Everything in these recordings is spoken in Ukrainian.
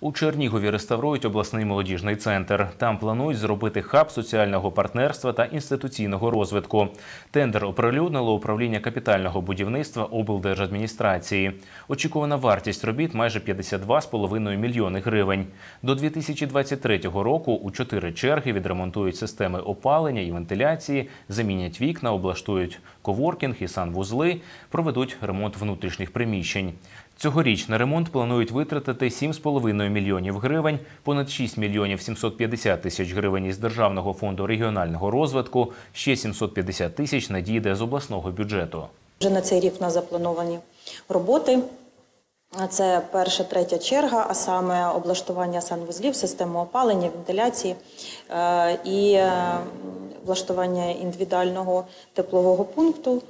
У Чернігові реставрують обласний молодіжний центр. Там планують зробити хаб соціального партнерства та інституційного розвитку. Тендер оприлюднило управління капітального будівництва облдержадміністрації. Очікувана вартість робіт майже 52,5 мільйони гривень. До 2023 року у чотири черги відремонтують системи опалення і вентиляції, замінять вікна, облаштують коворкінг і санвузли, проведуть ремонт внутрішніх приміщень. Цьогоріч на ремонт планують витратити 7,5 мільйонів гривень, понад 6 мільйонів 750 тисяч гривень із Державного фонду регіонального розвитку, ще 750 тисяч надійде з обласного бюджету. Вже на цей рік в нас заплановані роботи. Це перша, третя черга, а саме облаштування санвузлів, системи опалення, вентиляції е, і е, влаштування індивідуального теплового пункту е,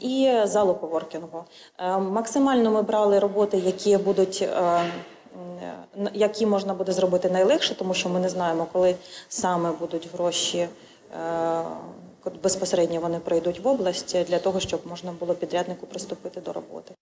і залу коворкінгу. Е, Максимально ми брали роботи, які будуть. е, Які можна буде зробити найлегше, тому що ми не знаємо, коли саме будуть гроші е, безпосередньо вони прийдуть в область для того, щоб можна було підряднику приступити до роботи.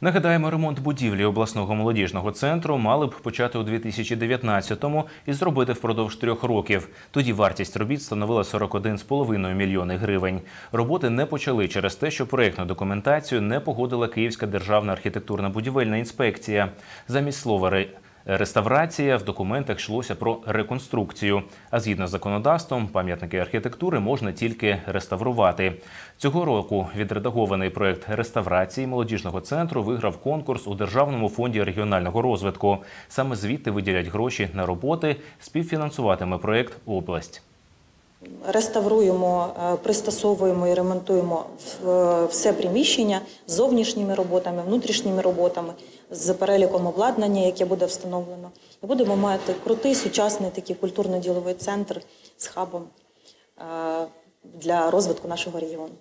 Нагадаємо, ремонт будівлі обласного молодіжного центру мали б почати у 2019-му і зробити впродовж трьох років. Тоді вартість робіт становила 41,5 мільйони гривень. Роботи не почали через те, що проєктну документацію не погодила Київська державна архітектурна будівельна інспекція. Замість слова Реставрація в документах йшлося про реконструкцію. А згідно з законодавством, пам'ятники архітектури можна тільки реставрувати. Цього року відредагований проект реставрації молодіжного центру виграв конкурс у Державному фонді регіонального розвитку. Саме звідти виділять гроші на роботи. Співфінансуватиме проект область. Реставруємо, е, пристосовуємо і ремонтуємо все приміщення з зовнішніми роботами, внутрішніми роботами, з переліком обладнання, яке буде встановлено. І будемо мати крутий сучасний такий культурно-діловий центр з хабом е, для розвитку нашого регіону.